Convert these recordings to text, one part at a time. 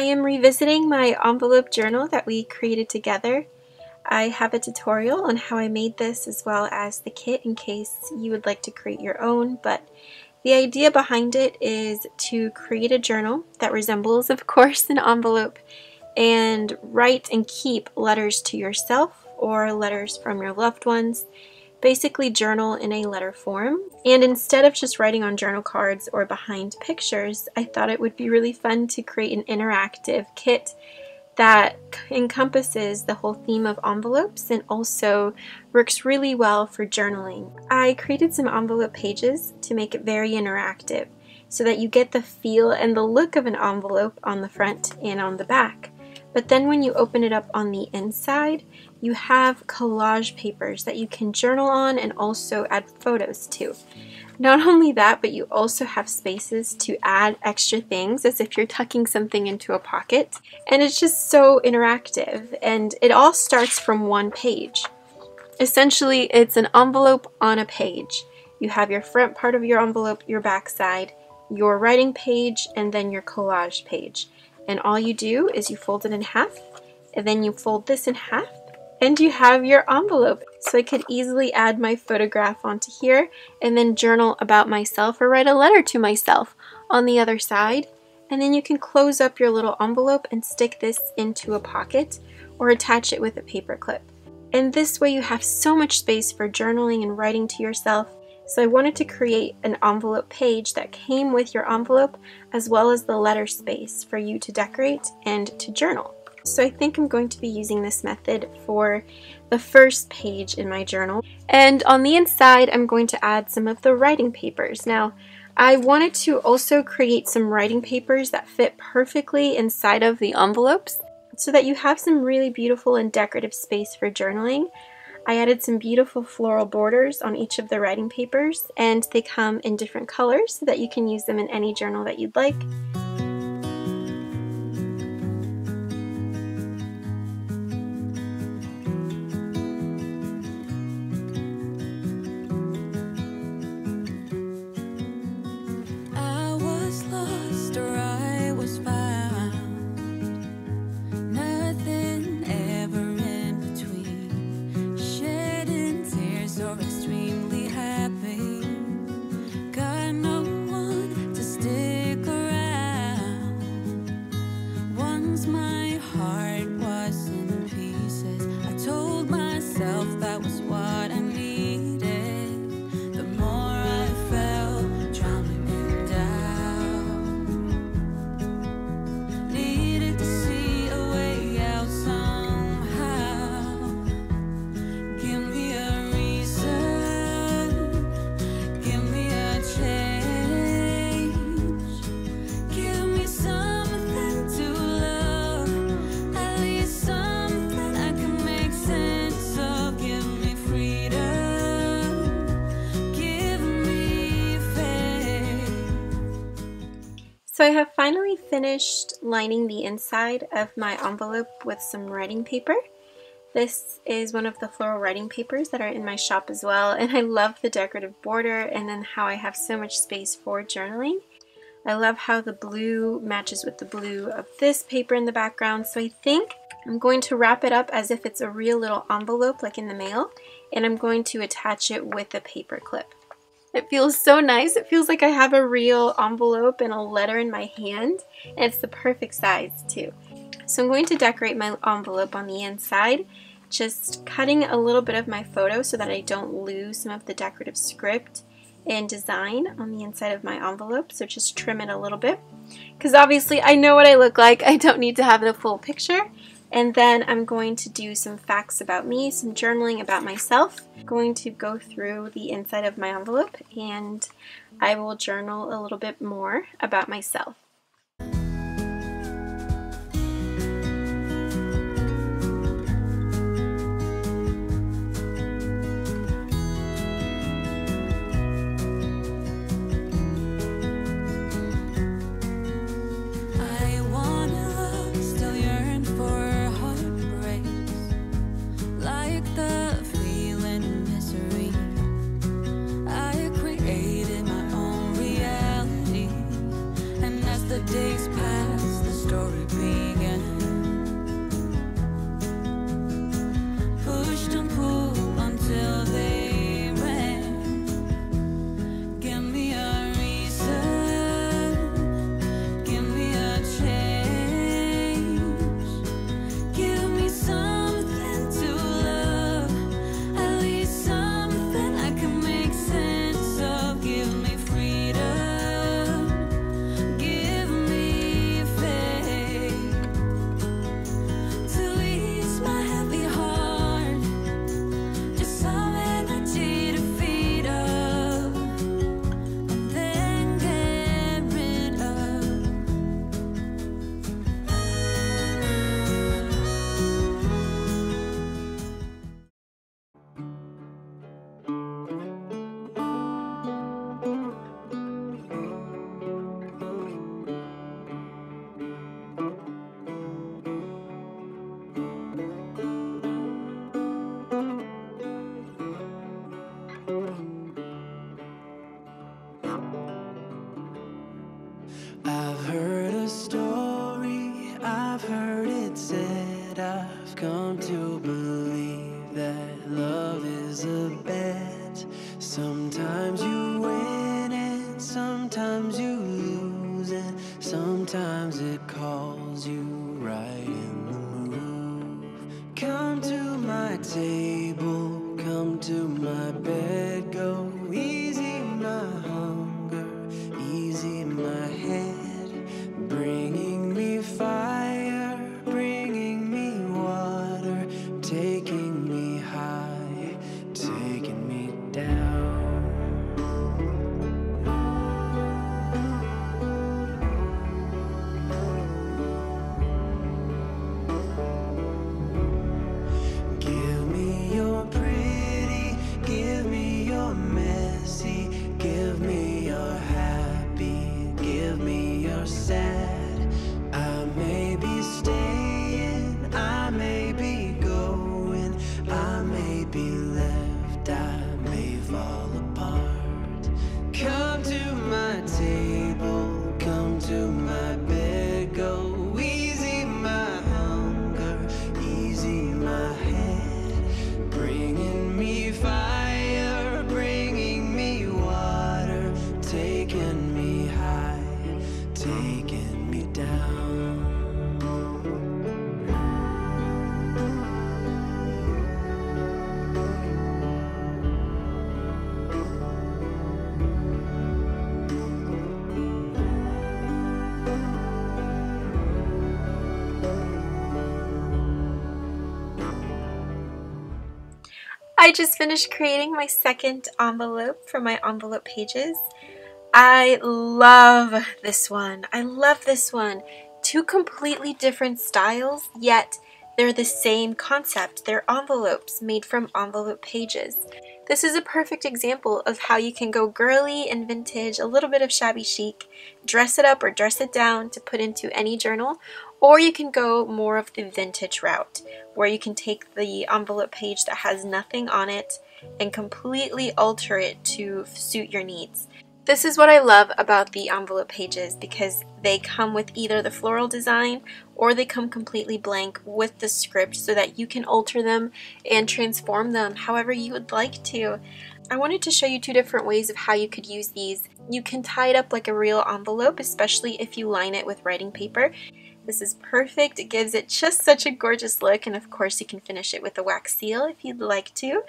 I am revisiting my envelope journal that we created together. I have a tutorial on how I made this as well as the kit in case you would like to create your own, but the idea behind it is to create a journal that resembles, of course, an envelope and write and keep letters to yourself or letters from your loved ones. Basically, journal in a letter form. And instead of just writing on journal cards or behind pictures, I thought it would be really fun to create an interactive kit that encompasses the whole theme of envelopes and also works really well for journaling. I created some envelope pages to make it very interactive so that you get the feel and the look of an envelope on the front and on the back. But then when you open it up on the inside, you have collage papers that you can journal on and also add photos to. Not only that, but you also have spaces to add extra things as if you're tucking something into a pocket. And it's just so interactive and it all starts from one page. Essentially, it's an envelope on a page. You have your front part of your envelope, your back side, your writing page, and then your collage page. And all you do is you fold it in half, and then you fold this in half, and you have your envelope. So I could easily add my photograph onto here and then journal about myself or write a letter to myself on the other side. And then you can close up your little envelope and stick this into a pocket or attach it with a paper clip. And this way you have so much space for journaling and writing to yourself. So I wanted to create an envelope page that came with your envelope as well as the letter space for you to decorate and to journal. So I think I'm going to be using this method for the first page in my journal. And on the inside, I'm going to add some of the writing papers. Now, I wanted to also create some writing papers that fit perfectly inside of the envelopes so that you have some really beautiful and decorative space for journaling. I added some beautiful floral borders on each of the writing papers and they come in different colors so that you can use them in any journal that you'd like. my heart. So I have finally finished lining the inside of my envelope with some writing paper. This is one of the floral writing papers that are in my shop as well and I love the decorative border and then how I have so much space for journaling. I love how the blue matches with the blue of this paper in the background so I think I'm going to wrap it up as if it's a real little envelope like in the mail and I'm going to attach it with a paper clip. It feels so nice. It feels like I have a real envelope and a letter in my hand. And it's the perfect size too. So I'm going to decorate my envelope on the inside, just cutting a little bit of my photo so that I don't lose some of the decorative script and design on the inside of my envelope. So just trim it a little bit. Because obviously I know what I look like. I don't need to have the full picture. And then I'm going to do some facts about me, some journaling about myself. I'm going to go through the inside of my envelope and I will journal a little bit more about myself. come to believe. I just finished creating my second envelope for my envelope pages. I love this one. I love this one. Two completely different styles, yet they're the same concept. They're envelopes made from envelope pages. This is a perfect example of how you can go girly and vintage, a little bit of shabby chic, dress it up or dress it down to put into any journal, or you can go more of the vintage route, where you can take the envelope page that has nothing on it and completely alter it to suit your needs. This is what I love about the envelope pages because they come with either the floral design or they come completely blank with the script so that you can alter them and transform them however you would like to. I wanted to show you two different ways of how you could use these. You can tie it up like a real envelope, especially if you line it with writing paper. This is perfect. It gives it just such a gorgeous look and of course you can finish it with a wax seal if you'd like to.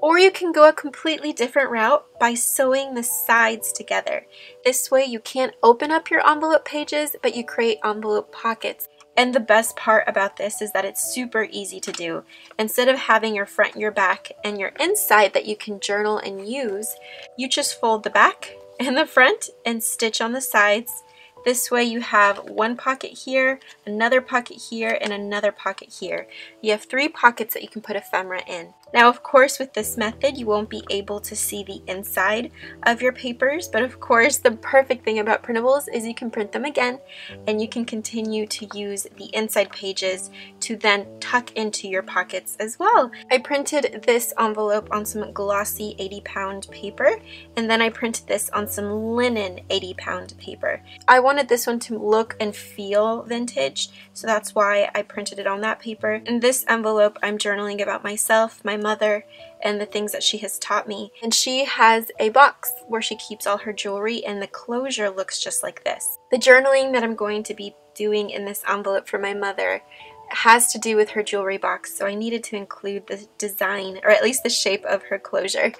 Or you can go a completely different route by sewing the sides together. This way you can't open up your envelope pages, but you create envelope pockets. And the best part about this is that it's super easy to do. Instead of having your front, your back, and your inside that you can journal and use, you just fold the back and the front and stitch on the sides this way you have one pocket here, another pocket here, and another pocket here. You have three pockets that you can put ephemera in. Now of course with this method you won't be able to see the inside of your papers but of course the perfect thing about printables is you can print them again and you can continue to use the inside pages to then tuck into your pockets as well. I printed this envelope on some glossy 80 pound paper and then I printed this on some linen 80 pound paper. I wanted this one to look and feel vintage so that's why I printed it on that paper. In this envelope I'm journaling about myself, my mother and the things that she has taught me. And she has a box where she keeps all her jewelry and the closure looks just like this. The journaling that I'm going to be doing in this envelope for my mother has to do with her jewelry box, so I needed to include the design, or at least the shape of her closure.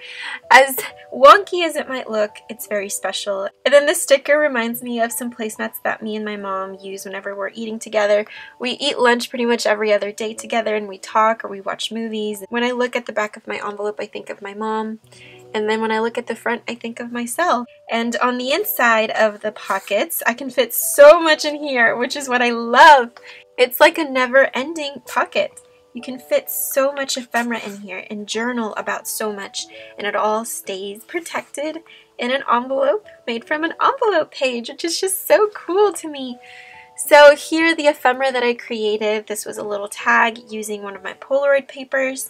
As wonky as it might look, it's very special. And then the sticker reminds me of some placemats that me and my mom use whenever we're eating together. We eat lunch pretty much every other day together and we talk or we watch movies. When I look at the back of my envelope, I think of my mom. And then when I look at the front, I think of myself. And on the inside of the pockets, I can fit so much in here, which is what I love. It's like a never-ending pocket. You can fit so much ephemera in here and journal about so much, and it all stays protected in an envelope made from an envelope page, which is just so cool to me. So here the ephemera that I created, this was a little tag using one of my Polaroid papers.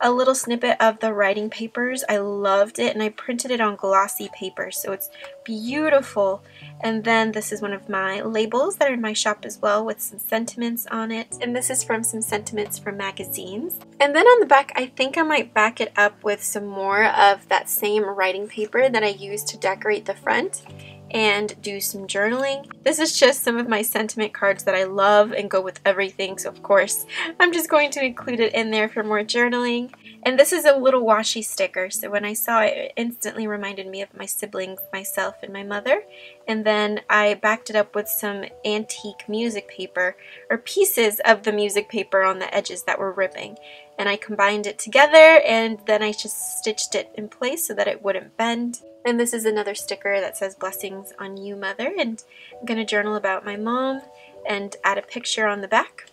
A little snippet of the writing papers. I loved it and I printed it on glossy paper so it's beautiful. And then this is one of my labels that are in my shop as well with some sentiments on it. And this is from some sentiments from magazines. And then on the back, I think I might back it up with some more of that same writing paper that I used to decorate the front and do some journaling. This is just some of my sentiment cards that I love and go with everything, so of course I'm just going to include it in there for more journaling. And this is a little washi sticker, so when I saw it, it instantly reminded me of my siblings, myself, and my mother. And then I backed it up with some antique music paper, or pieces of the music paper on the edges that were ripping. And I combined it together, and then I just stitched it in place so that it wouldn't bend. And this is another sticker that says blessings on you mother and I'm going to journal about my mom and add a picture on the back.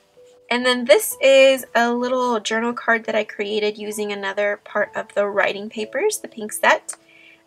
And then this is a little journal card that I created using another part of the writing papers, the pink set.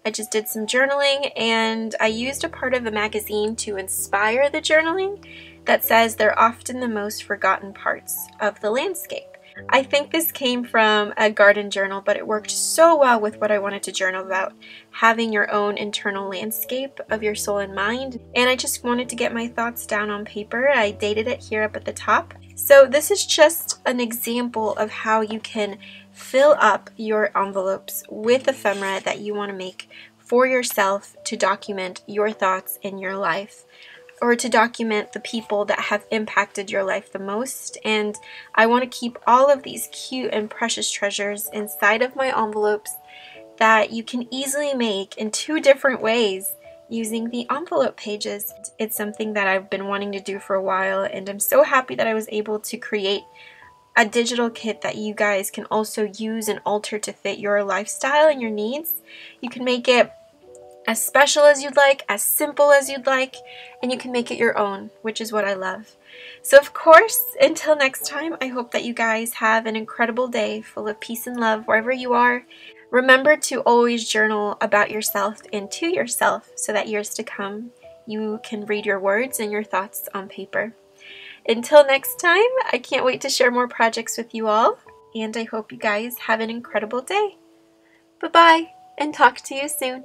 I just did some journaling and I used a part of the magazine to inspire the journaling that says they're often the most forgotten parts of the landscape. I think this came from a garden journal, but it worked so well with what I wanted to journal about, having your own internal landscape of your soul and mind. And I just wanted to get my thoughts down on paper. I dated it here up at the top. So this is just an example of how you can fill up your envelopes with ephemera that you want to make for yourself to document your thoughts in your life or to document the people that have impacted your life the most. And I want to keep all of these cute and precious treasures inside of my envelopes that you can easily make in two different ways using the envelope pages. It's something that I've been wanting to do for a while and I'm so happy that I was able to create a digital kit that you guys can also use and alter to fit your lifestyle and your needs. You can make it as special as you'd like, as simple as you'd like, and you can make it your own, which is what I love. So, of course, until next time, I hope that you guys have an incredible day full of peace and love wherever you are. Remember to always journal about yourself and to yourself so that years to come you can read your words and your thoughts on paper. Until next time, I can't wait to share more projects with you all, and I hope you guys have an incredible day. Bye bye, and talk to you soon.